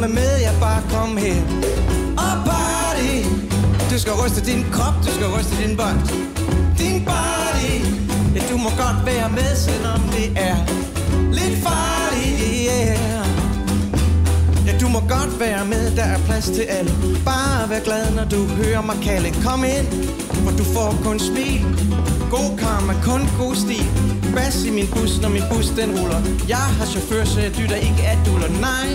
Komme med, ja bare kom her. Og party Du skal ryste din krop, du skal ryste din bånd. Din body. Ja, du må godt være med, selvom det er Lidt farligt, yeah. Ja, du må godt være med, der er plads til alle. Bare vær glad, når du hører mig kalde. Kom ind, for du får kun smil. God karma, kun god stil. Bas i min bus, når min bus den ruller. Jeg har chauffør, så jeg dytter ikke at duller Nej,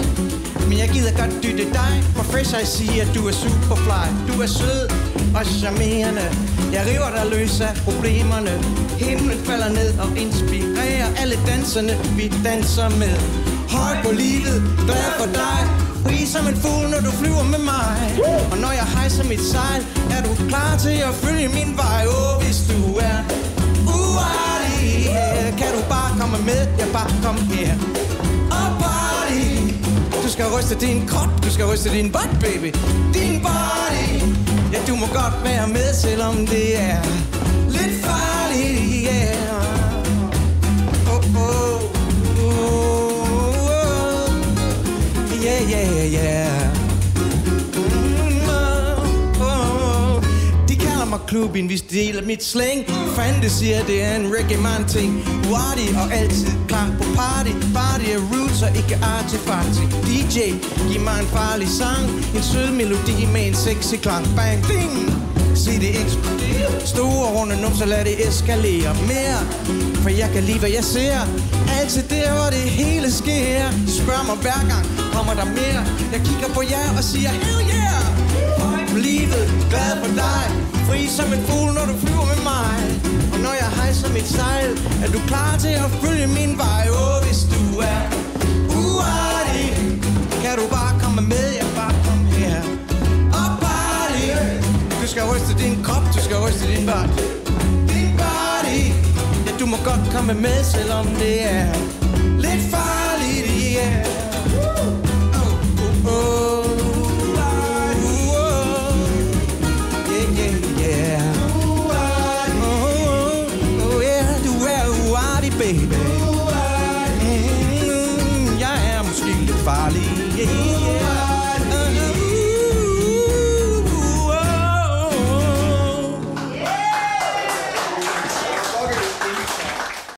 men jeg gider godt dytte dig. For fresh I see, at du er superfly. Du er sød og charmerende. Jeg river dig løs af problemerne. Himlen falder ned og inspirerer Alle danserne, vi danser med. Høj på livet, glad for dig. Fri som en fugl, når du flyver med mig. Og når jeg hejser mit sejl Er du klar til at følge min vej? Åh, oh, hvis du er komme med, ja bare kom her. Og body Du skal ryste din krop, du skal ryste din butt, baby. Din body. Ja, du må godt være med, selvom det er Lidt farligt, yeah Oh, oh, oh, oh. Yeah, yeah, yeah klubben, hvis del deler mit slang. Fantasy er det er en reggae man ting. Wadi og altid klar på party. Party er roots og ikke artefakti DJ, giv mig en farlig sang. En sød melodi med en sexy klang. Bang, ding! Se det eksplodere Store runde nu, så lad det eskalere mere. For jeg kan lide, hvad jeg ser. Altid der, hvor det hele sker. Spørg mig hver gang, kommer der mere? Jeg kigger på jer og siger, hell yeah! Livet, glad for dig. Fri som en fugl, når du flyver med mig. Og når jeg hejser mit sejl Er du klar til at følge min vej? Åh, oh, hvis du er uartig Kan du bare komme med, jeg bare kom her. Og party Du skal ryste din krop, du skal ryste din body Din body Ja, du må godt komme med, selvom det er Lidt farligt, baby. Mm, jeg er måske lidt farlig, yeah.